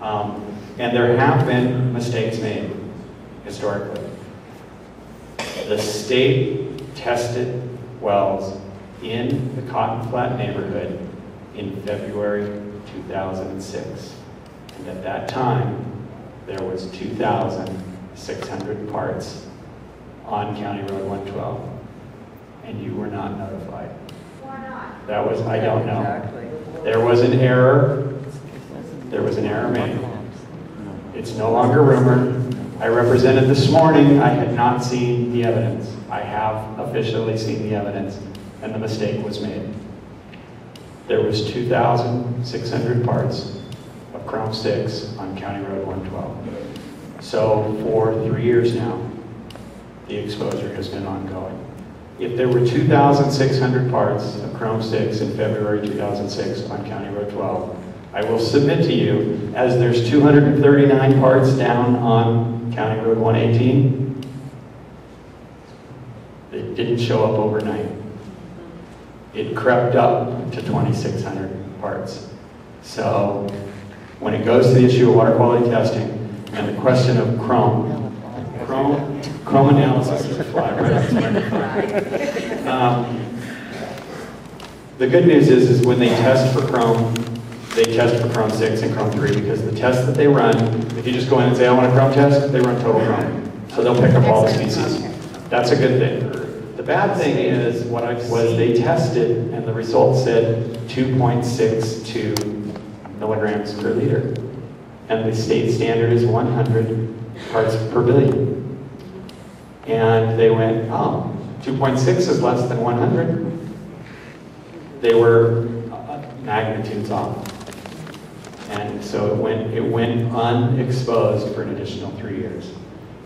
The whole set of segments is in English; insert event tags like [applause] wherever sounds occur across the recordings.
Um, and there have been mistakes made historically. The state tested wells in the Cotton Flat neighborhood in February 2006. And at that time, there was 2,600 parts on County Road 112. And you were not notified. Why not? That was, I don't know. Exactly. There was an error, there was an error made. It's no longer rumor. I represented this morning, I had not seen the evidence. I have officially seen the evidence, and the mistake was made. There was 2,600 parts of Chrome 6 on County Road 112. So for three years now, the exposure has been ongoing. If there were 2,600 parts of Chrome 6 in February 2006 on County Road 12, I will submit to you, as there's 239 parts down on County Road 118, it didn't show up overnight. It crept up to 2,600 parts. So when it goes to the issue of water quality testing and the question of chrome, chrome, chrome analysis is right. Um, The good news is, is when they test for Chrome, they test for Chrome 6 and Chrome 3, because the tests that they run, if you just go in and say, I want a Chrome test, they run total Chrome. So they'll pick up all the species. That's a good thing. The bad thing is, what I, was they tested, and the results said 2.62 milligrams per liter. And the state standard is 100 parts per billion. And they went, oh, 2.6 is less than 100 they were uh, magnitudes off. And so it went, it went unexposed for an additional three years.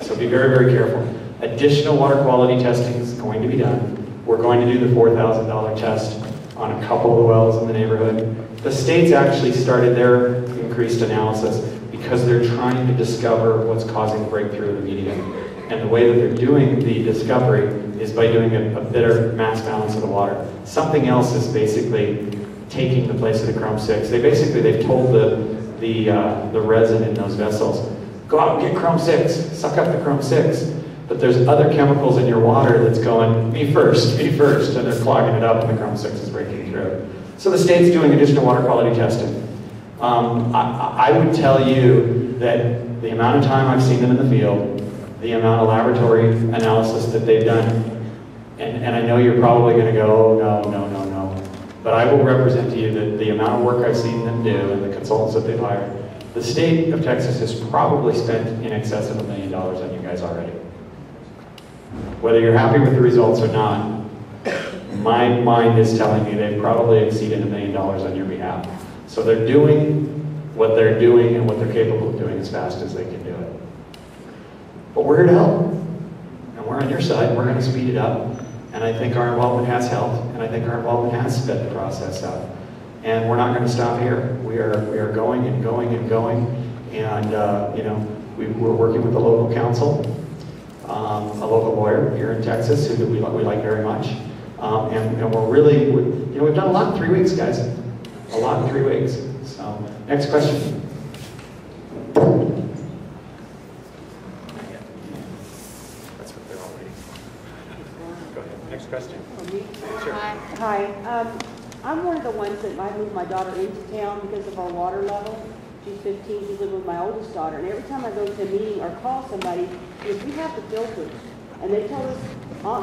So be very, very careful. Additional water quality testing is going to be done. We're going to do the $4,000 test on a couple of the wells in the neighborhood. The state's actually started their increased analysis because they're trying to discover what's causing the breakthrough of the medium. And the way that they're doing the discovery is by doing a, a better mass balance of the water. Something else is basically taking the place of the chrome six. They basically they've told the the uh, the resin in those vessels, go out and get chrome six, suck up the chrome six. But there's other chemicals in your water that's going me first, me first, and they're clogging it up, and the chrome six is breaking through. So the state's doing additional water quality testing. Um, I, I would tell you that the amount of time I've seen them in the field, the amount of laboratory analysis that they've done, and, and I know you're probably going to go, oh, no, no, no. But I will represent to you that the amount of work I've seen them do and the consultants that they've hired, the state of Texas has probably spent in excess of a million dollars on you guys already. Whether you're happy with the results or not, my mind is telling me they've probably exceeded a million dollars on your behalf. So they're doing what they're doing and what they're capable of doing as fast as they can do it. But we're here to help. And we're on your side. We're going to speed it up. And I think our involvement has helped. And I think our involvement [laughs] has sped the process up. And we're not going to stop here. We are, we are going and going and going. And, uh, you know, we, we're working with the local counsel, um, a local lawyer here in Texas who we, we like very much. Um, and, and we're really, you know, we've done a lot in three weeks, guys. A lot in three weeks. So, next question. That's what they're all waiting for. Go ahead. Next question. Sure. Hi, um, I'm one of the ones that I moved my daughter into town because of our water level. She's 15, she's living with my oldest daughter, and every time I go to a meeting or call somebody, if we have the filters, and they tell us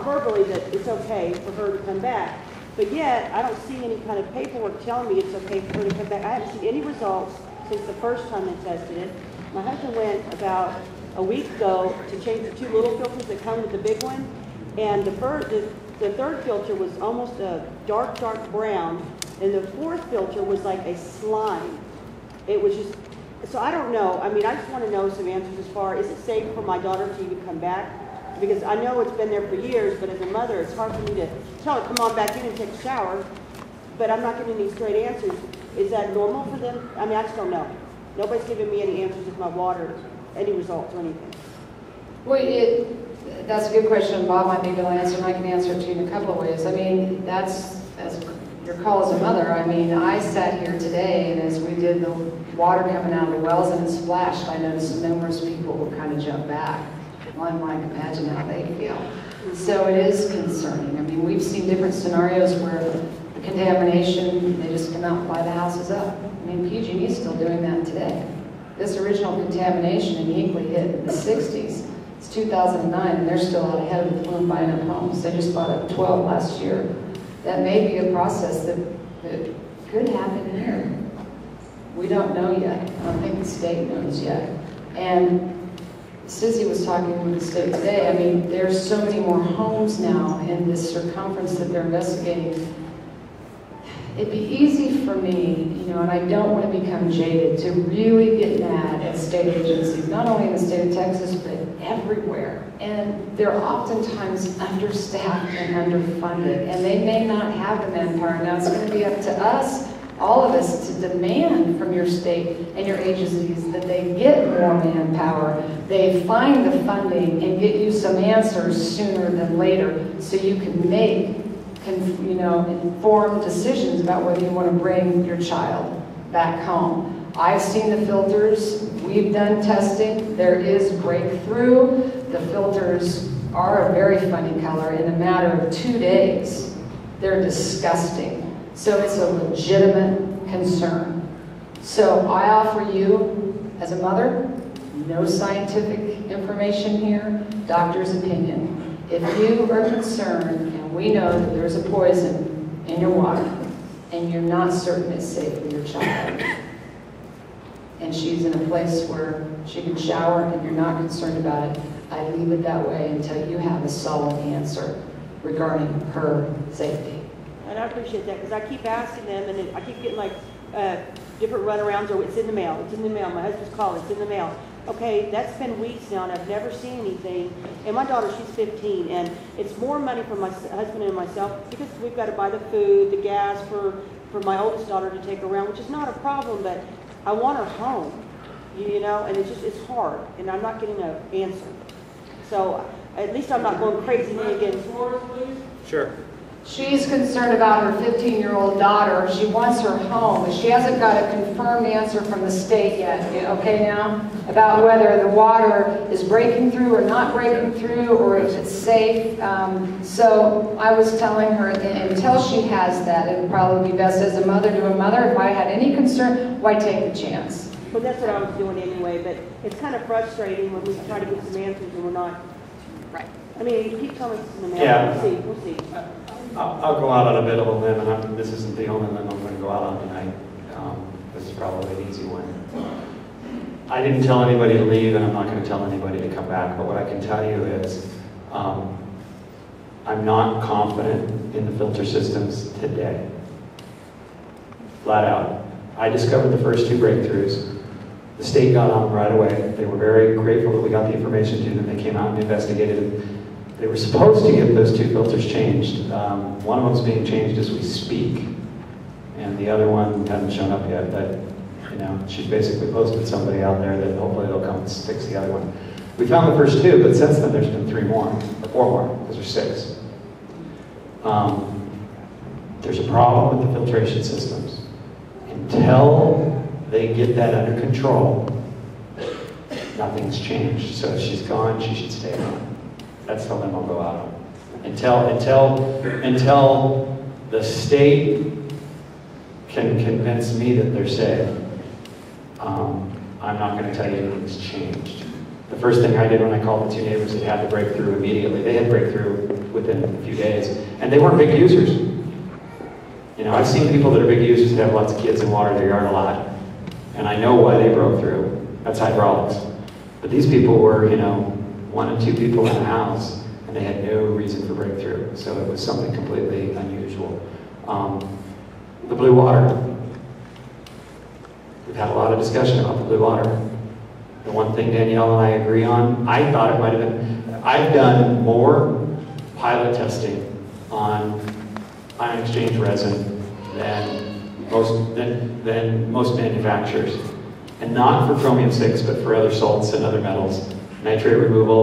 verbally that it's okay for her to come back, but yet, I don't see any kind of paperwork telling me it's okay for her to come back. I haven't seen any results since the first time they tested it. My husband went about a week ago to change the two little filters that come with the big one, and the first, the, the third filter was almost a dark, dark brown, and the fourth filter was like a slime. It was just, so I don't know, I mean, I just want to know some answers as far, is it safe for my daughter to even come back? Because I know it's been there for years, but as a mother, it's hard for me to tell her, come on back in and take a shower, but I'm not getting any straight answers. Is that normal for them? I mean, I just don't know. Nobody's giving me any answers with my water, any results or anything. Well, it, that's a good question. Bob might be able to answer, and I can answer it to you in a couple of ways. I mean, that's, your call as a mother, I mean, I sat here today and as we did the water coming out of the wells and it splashed, I noticed numerous people would kind of jump back. Well, I'm like, imagine how they feel. So it is concerning. I mean, we've seen different scenarios where the contamination, they just come out and fly the houses up. I mean, PG&E is still doing that today. This original contamination in Hinkley hit in the 60s. It's 2009, and they're still out ahead of the flume buying up homes. They just bought up 12 last year. That may be a process that, that could happen here. We don't know yet. I don't think the state knows yet. And Suzie was talking with the state today. I mean, there's so many more homes now in this circumference that they're investigating. It'd be easy for me, you know, and I don't want to become jaded, to really get mad at state agencies, not only in the state of Texas, but everywhere. And they're oftentimes understaffed and underfunded, and they may not have the manpower. Now, it's going to be up to us, all of us, to demand from your state and your agencies that they get more manpower, they find the funding and get you some answers sooner than later, so you can make you know, informed decisions about whether you want to bring your child back home. I've seen the filters, we've done testing, there is breakthrough. The filters are a very funny color. In a matter of two days, they're disgusting. So it's a legitimate concern. So I offer you, as a mother, no scientific information here, doctor's opinion. If you are concerned, we know that there's a poison in your water, and you're not certain it's safe for your child, and she's in a place where she can shower and you're not concerned about it, I leave it that way until you have a solid answer regarding her safety. And I appreciate that, because I keep asking them, and I keep getting like, uh, different runarounds, or it's in the mail, it's in the mail, my husband's calling, it's in the mail. Okay, that's been weeks now, and I've never seen anything, and my daughter, she's fifteen, and it's more money for my s- husband and myself, because we've got to buy the food, the gas for, for my oldest daughter to take around, which is not a problem, but I want her home, you you know, and it's just, it's hard, and I'm not getting an answer. So, at least I'm not going crazy again. Sure. She's concerned about her 15-year-old daughter. She wants her home, she hasn't got a confirmed answer from the state yet, okay now? About whether the water is breaking through or not breaking through, or if it's safe. Um, So I was telling her, that until she has that, it would probably be best as a mother to a mother, if I had any concern, why take the chance? Well, that's what I was doing anyway, but it's kind of frustrating when we try to get some answers and we're not. Right. I mean, you keep telling us in the mail, Yeah. we'll see, we'll see. I'll, I'll go out on a bit of a limb, and I'm, this isn't the only limb I'm going to go out on tonight. Um, this is probably an easy one. I didn't tell anybody to leave, and I'm not going to tell anybody to come back, but what I can tell you is, um, I'm not confident in the filter systems today. Flat out. I discovered the first two breakthroughs. The state got on right away. They were very grateful that we got the information to them. They came out and investigated it. They were supposed to get those two filters changed. Um, one of them's being changed as we speak, and the other one hasn't shown up yet. But you know, she's basically posted somebody out there that hopefully they'll come and fix the other one. We found the first two, but since then there's been three more or four more because there's six. Um, there's a problem with the filtration systems. Until they get that under control, nothing's changed. So if she's gone, she should stay on. That's the I'll go out on. Until, until, until the state can convince me that they're safe, um, I'm not gonna tell you anything's changed. The first thing I did when I called the two neighbors that had the breakthrough immediately, they had breakthrough within a few days, and they weren't big users. You know, I've seen people that are big users that have lots of kids and water their yard a lot, and I know why they broke through. That's hydraulics. But these people were, you know, one or two people in the house, and they had no reason for breakthrough. So it was something completely unusual. Um, the blue water. We've had a lot of discussion about the blue water. The one thing Danielle and I agree on, I thought it might have been, I've done more pilot testing on ion exchange resin than most, than, than most manufacturers. And not for chromium 6, but for other salts and other metals. Nitrate removal,